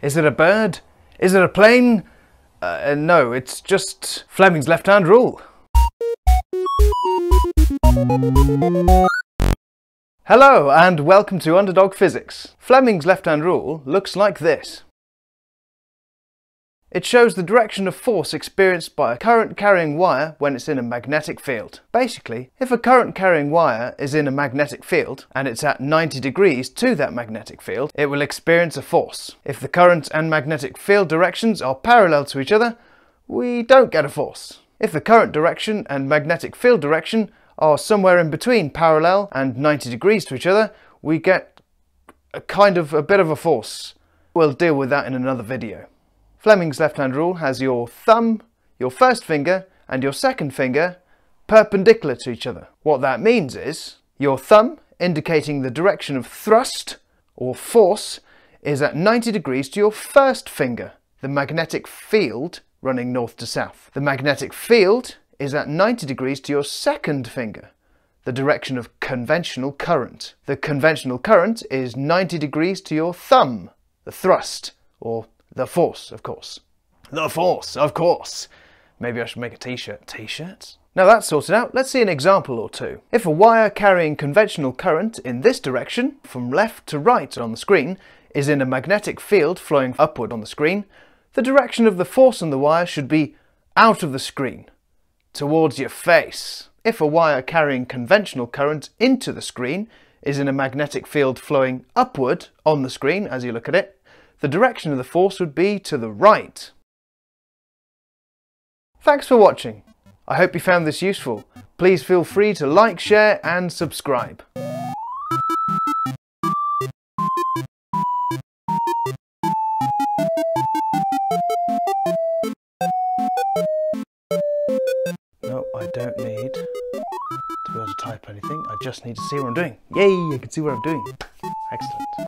Is it a bird? Is it a plane? Uh, no, it's just Fleming's left-hand rule. Hello and welcome to Underdog Physics. Fleming's left-hand rule looks like this. It shows the direction of force experienced by a current carrying wire when it's in a magnetic field. Basically, if a current carrying wire is in a magnetic field and it's at 90 degrees to that magnetic field, it will experience a force. If the current and magnetic field directions are parallel to each other, we don't get a force. If the current direction and magnetic field direction are somewhere in between parallel and 90 degrees to each other, we get a kind of a bit of a force. We'll deal with that in another video. Fleming's left-hand rule has your thumb, your first finger and your second finger perpendicular to each other. What that means is your thumb, indicating the direction of thrust or force, is at 90 degrees to your first finger, the magnetic field running north to south. The magnetic field is at 90 degrees to your second finger, the direction of conventional current. The conventional current is 90 degrees to your thumb, the thrust, or the force, of course. The force, of course. Maybe I should make a t-shirt. T-shirts? Now that's sorted out, let's see an example or two. If a wire carrying conventional current in this direction, from left to right on the screen, is in a magnetic field flowing upward on the screen, the direction of the force on the wire should be out of the screen, towards your face. If a wire carrying conventional current into the screen is in a magnetic field flowing upward on the screen as you look at it, the direction of the force would be to the right. Thanks for watching. I hope you found this useful. Please feel free to like, share and subscribe. No, I don't need to be able to type anything. I just need to see what I'm doing. Yay, I can see what I'm doing. Excellent.